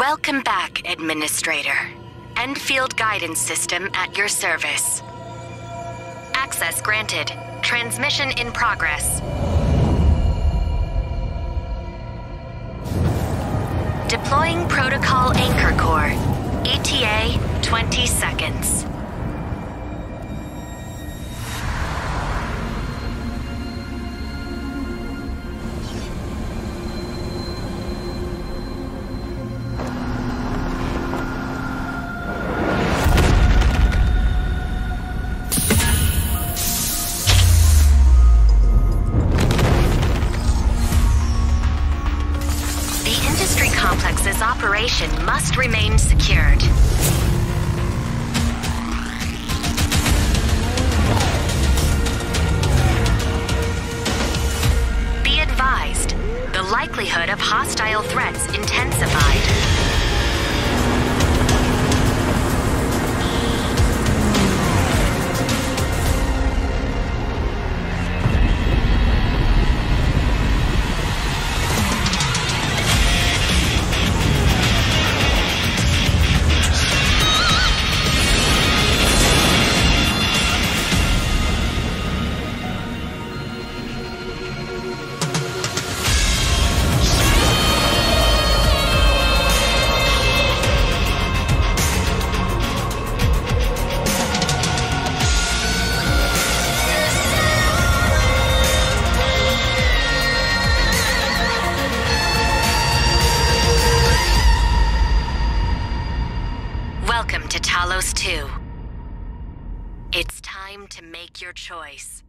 Welcome back, Administrator. Endfield Guidance System at your service. Access granted. Transmission in progress. Deploying Protocol Anchor Core. Complex's operation must remain secured. Be advised, the likelihood of hostile threats intensified. Welcome to Talos 2. It's time to make your choice.